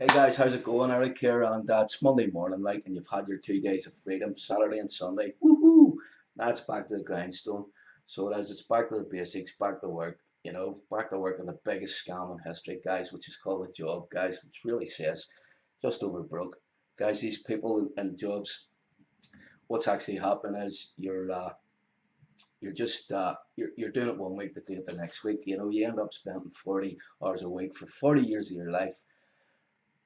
Hey guys, how's it going? Eric here, and uh, it's Monday morning, like, and you've had your two days of freedom, Saturday and Sunday. Woohoo! Now it's back to the grindstone. So it is. It's back to the basics, back to work. You know, back to work on the biggest scam in history, guys, which is called a job, guys, which really says just over broke, guys. These people in, in jobs, what's actually happening is you're uh, you're just uh, you're, you're doing it one week to do it the next week. You know, you end up spending 40 hours a week for 40 years of your life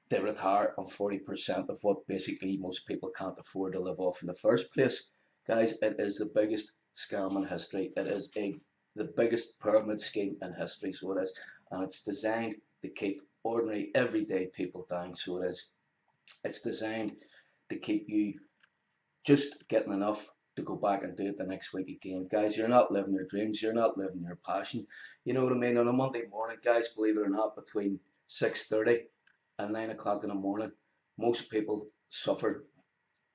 they retire on 40% of what basically most people can't afford to live off in the first place. Guys, it is the biggest scam in history. It is a the biggest pyramid scheme in history, so it is. And it's designed to keep ordinary, everyday people down, so it is. It's designed to keep you just getting enough to go back and do it the next week again. Guys, you're not living your dreams, you're not living your passion. You know what I mean? On a Monday morning, guys, believe it or not, between 6.30 at nine o'clock in the morning, most people suffer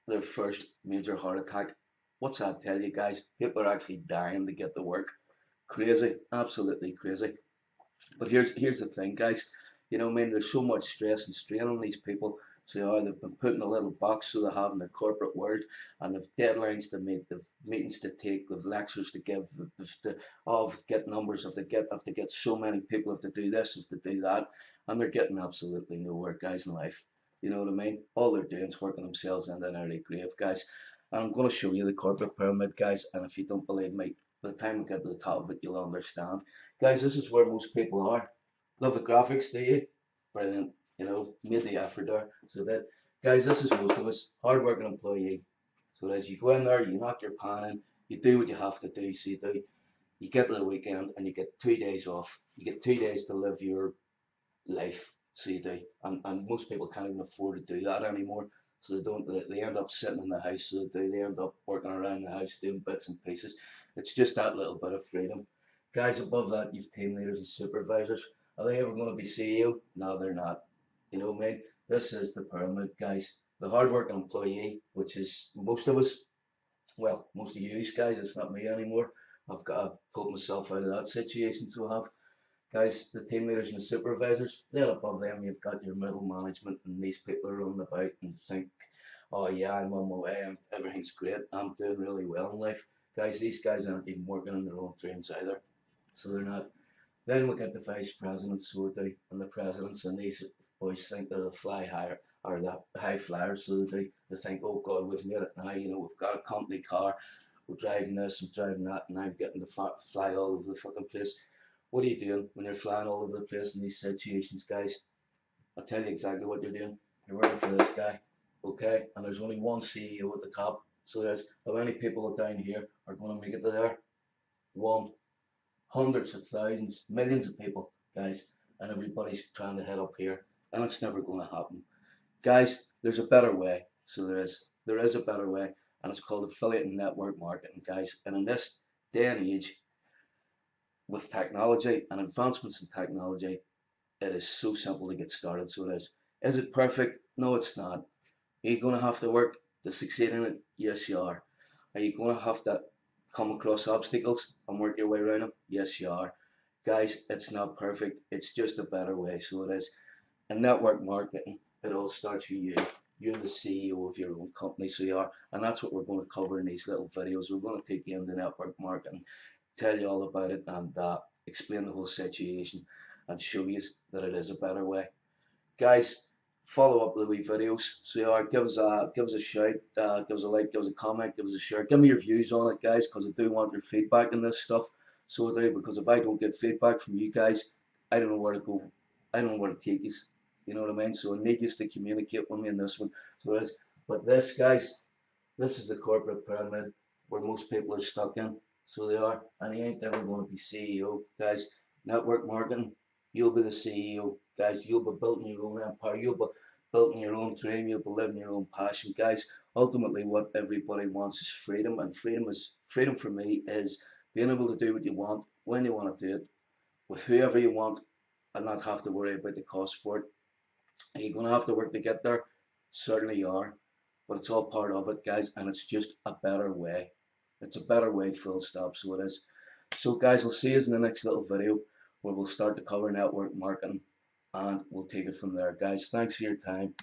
their first major heart attack. What's that tell you guys? People are actually dying to get to work. Crazy, absolutely crazy. But here's here's the thing, guys. You know, I mean, there's so much stress and strain on these people. So oh, they've been put in a little box so they have in the corporate world, and they've deadlines to meet, they've meetings to take, they've lectures to give, they've to of get numbers, if they get if they get so many people, if they do this, if they do that, and they're getting absolutely nowhere, guys, in life. You know what I mean? All they're doing is working themselves into an early grave, guys. And I'm going to show you the corporate pyramid, guys. And if you don't believe me, by the time we get to the top of it, you'll understand. Guys, this is where most people are. Love the graphics, do you? Brilliant. You know, made the effort there. So that, guys, this is most of us. Hard-working employee. So as you go in there, you knock your pan in, you do what you have to do. So you do. You get to the weekend and you get two days off. You get two days to live your life. So you do, and, and most people can't even afford to do that anymore. So they don't. They, end up sitting in the house. So they do. They end up working around the house doing bits and pieces. It's just that little bit of freedom. Guys above that, you've team leaders and supervisors. Are they ever going to be CEO? No, they're not. You know mean? This is the pyramid, guys. The hardworking employee, which is most of us. Well, most of you guys. It's not me anymore. I've got. I've pulled myself out of that situation, so I have guys, the team leaders and the supervisors, then above them you've got your middle management and these people are running about and think, oh yeah, I'm on my way, everything's great, I'm doing really well in life. Guys, these guys aren't even working on their own dreams either. So they're not. Then we get the vice presidents, so they, and the presidents, and these boys think they're the fly higher, or the high flyers, so they, they think, oh God, we've made it now, you know, we've got a company car, we're driving this and driving that, and I'm getting to fly all over the fucking place. What are you doing when you're flying all over the place in these situations, guys? I'll tell you exactly what you're doing. You're working for this guy, okay? And there's only one CEO at the top. So there's how many people down here are going to make it to there? One. Hundreds of thousands, millions of people, guys. And everybody's trying to head up here. And it's never going to happen. Guys, there's a better way. So there is. There is a better way. And it's called affiliate and network marketing, guys. And in this day and age, with technology and advancements in technology, it is so simple to get started. So it is. Is it perfect? No, it's not. Are you going to have to work to succeed in it? Yes, you are. Are you going to have to come across obstacles and work your way around them? Yes, you are. Guys, it's not perfect. It's just a better way. So it is. In network marketing, it all starts with you. You're the CEO of your own company, so you are. And that's what we're going to cover in these little videos. We're going to take you into network marketing tell you all about it and uh, explain the whole situation and show you that it is a better way. Guys, follow up with the wee videos. So yeah, give us a give us a shout, uh, give us a like, give us a comment, give us a share. Give me your views on it, guys, because I do want your feedback in this stuff. So I do because if I don't get feedback from you guys, I don't know where to go. I don't know where to take you. You know what I mean? So need you to communicate with me in this one. So this, but this, guys, this is the corporate pyramid where most people are stuck in. So they are, and he ain't ever going to be CEO, guys. Network marketing, you'll be the CEO, guys. You'll be building your own empire. You'll be building your own dream. You'll be living your own passion, guys. Ultimately, what everybody wants is freedom, and freedom is freedom for me is being able to do what you want when you want to do it, with whoever you want, and not have to worry about the cost for it. Are you going to have to work to get there? Certainly you are, but it's all part of it, guys, and it's just a better way. It's a better way, full stop, so it is. So guys, I'll see you in the next little video where we'll start to cover network marketing and we'll take it from there, guys. Thanks for your time.